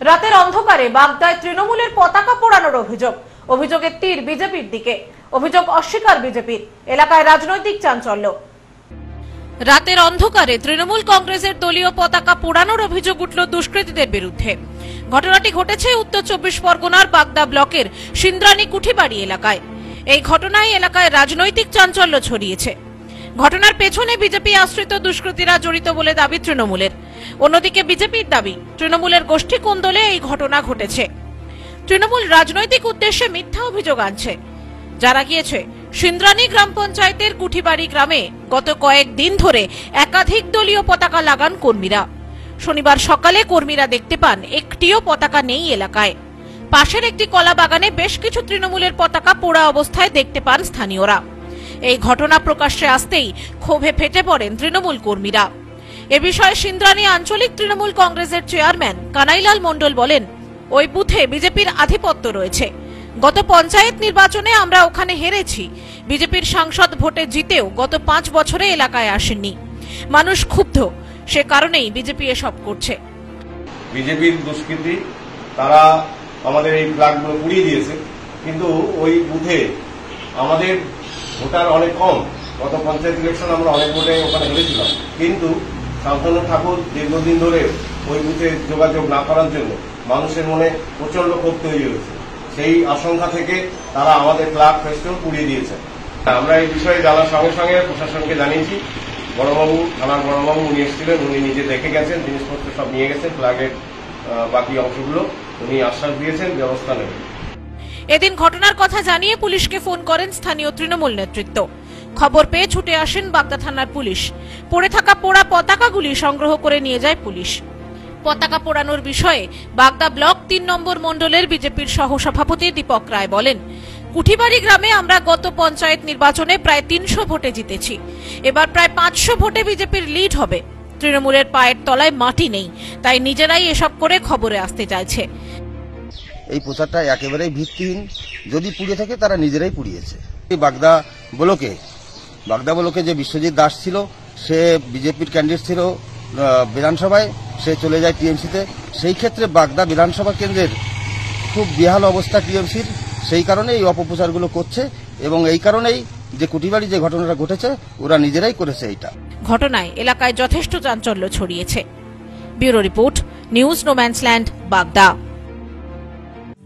রাতের অন্ধকারে বাগদায় তৃণমূলের পতাকা পোড়ানোর অভিযোগ। অভিযোগের তীর বিজেপির দিকে। অভিযোগ অস্বীকার বিজেপির। এলাকায় রাজনৈতিক চাঞ্চল্য। রাতের অন্ধকারে তৃণমূল কংগ্রেসের দলীয় পতাকা পোড়ানোর অভিযোগ উঠল দুষ্কৃতীদের বিরুদ্ধে। ঘটনাটি ঘটেছে উত্তর চব্বিশ পরগনার বাগদা ব্লকের সিন্দ্রানী কুঠিবাড়ি এলাকায়। এই ঘটনায় এলাকায় রাজনৈতিক চাঞ্চল্য ছড়িয়েছে। ঘটনার পেছনে বিজেপি আশ্রিত দুষ্কৃতীরা জড়িত বলে দাবি তৃণমূলের। অন্যদিকে বিজেপির দাবি, তৃণমূলের গোষ্ঠী কোন্দলে এই ঘটনা ঘটেছে। তৃণমূল রাজনৈতিক উদ্দেশ্যে মিথ্যা অভিযোগ আনছে। যারা গিয়েছে সিন্দ্রানী গ্রাম পঞ্চায়েতের কুঠিবাড়ি গ্রামে গত কয়েক দিন ধরে একাধিক দলীয় পতাকা লাগান কর্মীরা। শনিবার সকালে কর্মীরা দেখতে পান, একটিও পতাকা নেই এলাকায়। পাশের একটি কলা বাগানে বেশ কিছু তৃণমূলের পতাকা পোড়া অবস্থায় দেখতে পান স্থানীয়রা। এই ঘটনা প্রকাশ্যে আসতেই ক্ষোভে ফেটে পড়েন তৃণমূল কর্মীরা। এ বিষয়ে সিন্দ্রানী আঞ্চলিক তৃণমূল কংগ্রেসের চেয়ারম্যান কানাইলাল মণ্ডল বলেন, ওই বুথে বিজেপির আধিপত্য রয়েছে। গত পঞ্চায়েত নির্বাচনে আমরা ওখানে হেরেছি। বিজেপির সাংসদ ভোটে জিতেও গত পাঁচ বছরে এলাকায় আসেননি। মানুষ ক্ষুব্ধ, সে কারণেই বিজেপি এসব করছে। বিজেপির দুষ্কৃতী, তারা আমাদের এই ফ্ল্যাগগুলো পুড়িয়ে দিয়েছে। কিন্তু ওই বুথে আমাদের ভোটার অনেক কম। গত পঞ্চায়েত ইলেকশন আমরা অনেক ভোটে ওখানে হেরেছিলাম কিন্তু শান্তনু ঠাকুর দীর্ঘদিন ধরে ওই বুথে যোগাযোগ না করার জন্য মানুষের মনে প্রচণ্ড ক্ষোভ তৈরি হয়েছে। সেই আশঙ্কা থেকে তারা আমাদের ক্লাব ফেস্টও পুড়িয়ে দিয়েছে। আমরা এই বিষয়ে জানার সঙ্গে সঙ্গে প্রশাসনকে জানিয়েছি। বড়বাবু, থানার বড়বাবু উনি এসেছিলেন, উনি নিজে দেখে গেছেন, জিনিসপত্র সব নিয়ে গেছেন ফ্ল্যাগের বাকি অংশগুলো। উনি আশ্বাস দিয়েছেন, ব্যবস্থা নেবেন। এদিন ঘটনার কথা জানিয়ে পুলিশকে ফোন করেন স্থানীয় তৃণমূল নেতৃত্ব। খবর পেয়ে ছুটে আসেন বাগদা থানার পুলিশ। পড়ে থাকা পোড়া পতাকাগুলি সংগ্রহ করে নিয়ে যায় পুলিশ। পতাকা পোড়ানোর বিষয়ে বাগদা ব্লক তিন নম্বর মণ্ডলের বিজেপির সহসভাপতি দীপক রায় বলেন, কুঠিবাড়ি গ্রামে আমরা গত পঞ্চায়েত নির্বাচনে প্রায় তিনশো ভোটে জিতেছি। এবার প্রায় পাঁচশো ভোটে বিজেপির লিড হবে। তৃণমূলের পায়ের তলায় মাটি নেই, তাই নিজেরাই এসব করে খবরে আসতে চাইছে। এই প্রচারটা একেবারেই ভিত্তিহীন। যদি পুড়িয়ে থাকে, তারা নিজেরাই পুড়িয়েছে। এই বাগদা ব্লকে বাগদা ব্লকে যে বিশ্বজিৎ দাস ছিল, সে বিজেপির ক্যান্ডিডেট ছিল বিধানসভায়, সে চলে যায় টিএমসিতে। সেই ক্ষেত্রে বাগদা বিধানসভা কেন্দ্রের খুব বেহাল অবস্থা টিএমসির। সেই কারণে এই অপপ্রচারগুলো করছে এবং এই কারণেই যে কুটিবাড়ি যে ঘটনাটা ঘটেছে, ওরা নিজেরাই করেছে এইটা। ঘটনায় এলাকায় যথেষ্ট চাঞ্চল্য ছড়িয়েছে। Bureau report, news no man's land, Bagda.